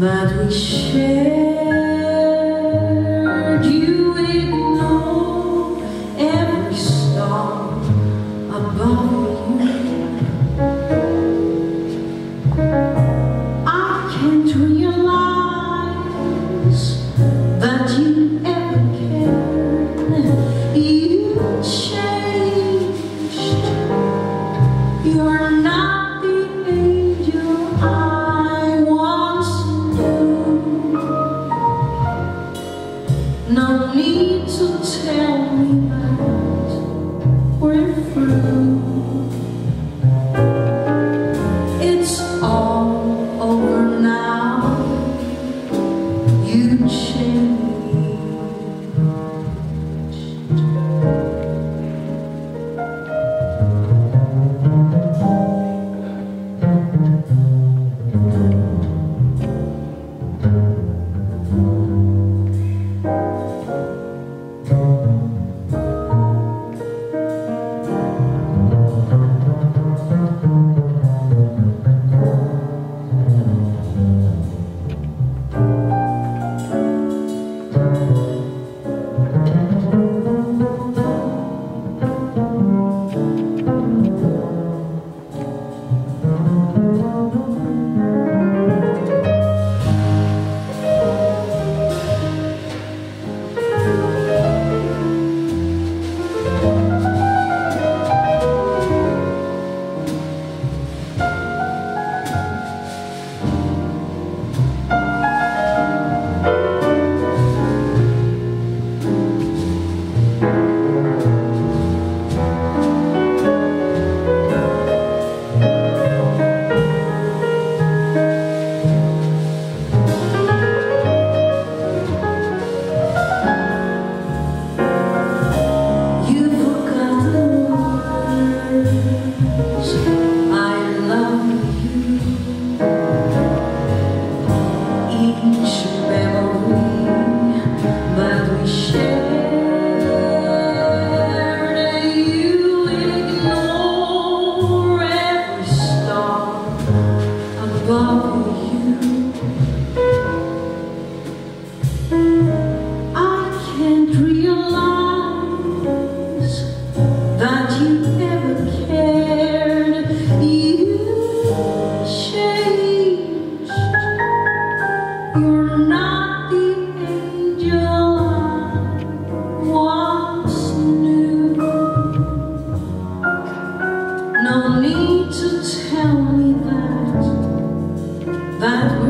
that we shared. You ignore every star above you. I can't realize that you ever cared. You changed. You're not. to Love. that